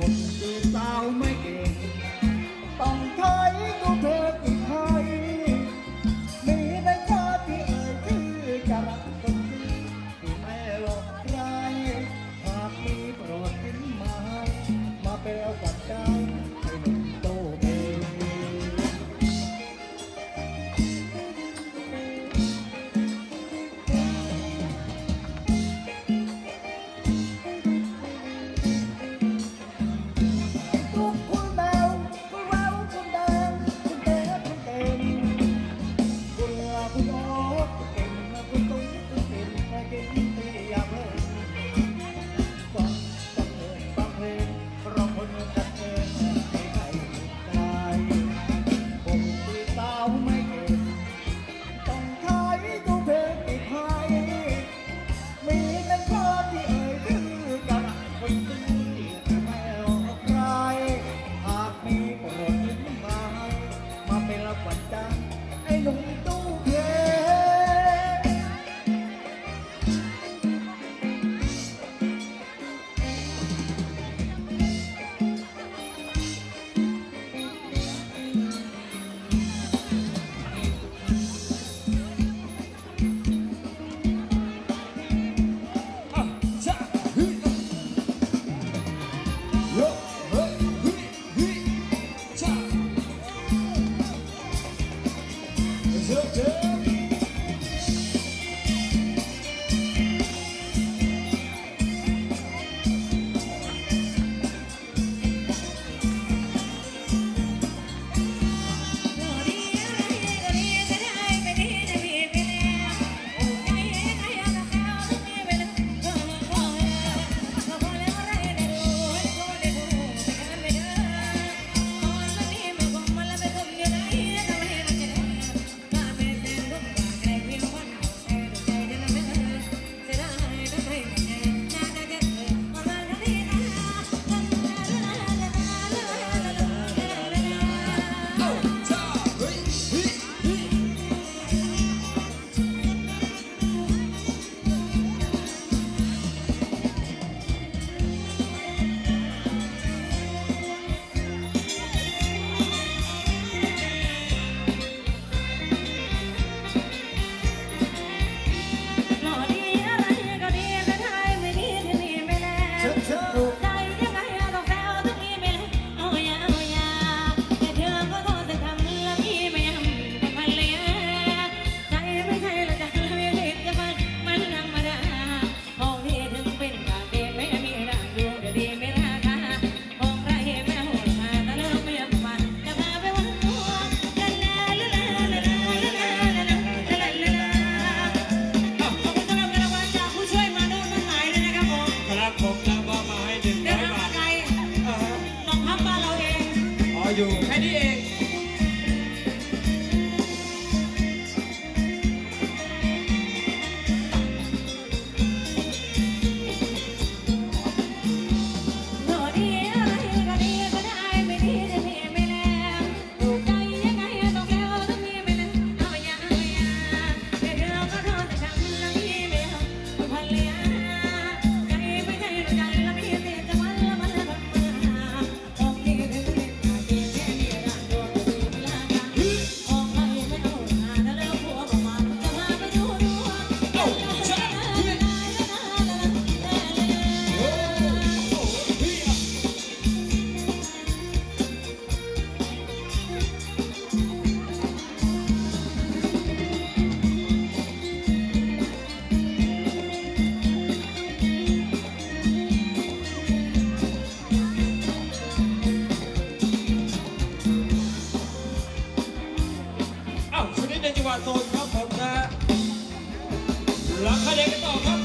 Quando tá uma quer quanh ta anh hùng tu thiên Adieu. วัดนนท์ครับผมนะหลังคะแนนกันต่อครับ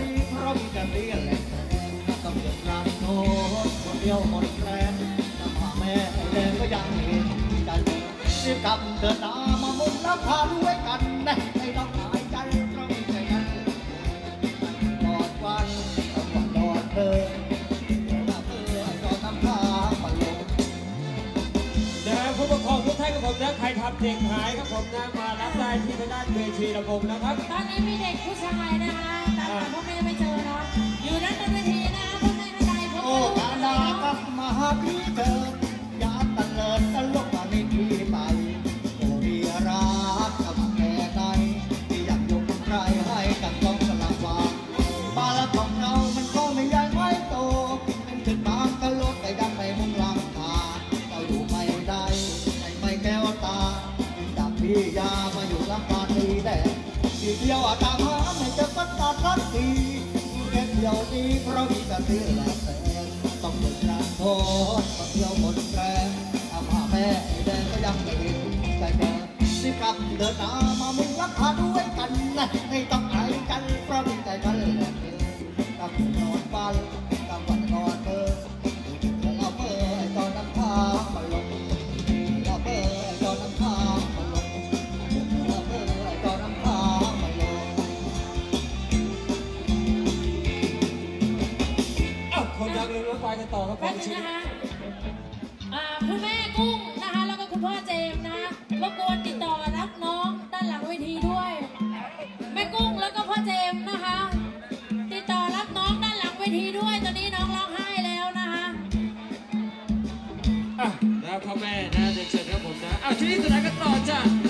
นี้พร้อมจะเรียนแหละต้องเดือดร้อนโน้คนเดียวหมดแรงแต่พ่อแม่ให้แรงก็ยังเห็นใจเสียกลับเดินหน้ามามุมแล้วพาด้วย นะใครทำเด็กหายครับผมนะมารับได้ที่ทางด้านเวทีระบบนะครับ ตอนนี้มีเด็กผู้ชายนะคะแต่พ่อแม่ไม่เจอเนาะอยู่ด้านบนเวทีนะคะพ่อแม่ท่านใดพบโอ้การดากับมาหาพี่เธออย่าตะเลิดตลกมาในที่ไปโอ้พี่รักกับแค่ไหนที่อยากยกใครให้กัน ดีเพราะมีแต่เรื่องแหลกแสงต้องเดินทางโทษต้องเที่ยวหมดแรงอาหาแม่แดงก็ยังไม่เห็นใจแดงสิกลับเดินตามมามุ่งรักพาด้วยกันนะให้ต้อง นะคะคุณแม่กุ้งนะคะ แล้วก็คุณพ่อเจมส์นะคะรบกวนติดต่อรับน้องด้านหลังเวทีด้วย แม่กุ้งแล้วก็พ่อเจมส์นะคะ ติดต่อรับน้องด้านหลังเวทีด้วย ตอนนี้น้องร้องไห้แล้วนะคะแล้วพ่อแม่นะเด็กเสร็จครับผมนะเอาทีนี้สุดท้ายก็ต่อจ้ะ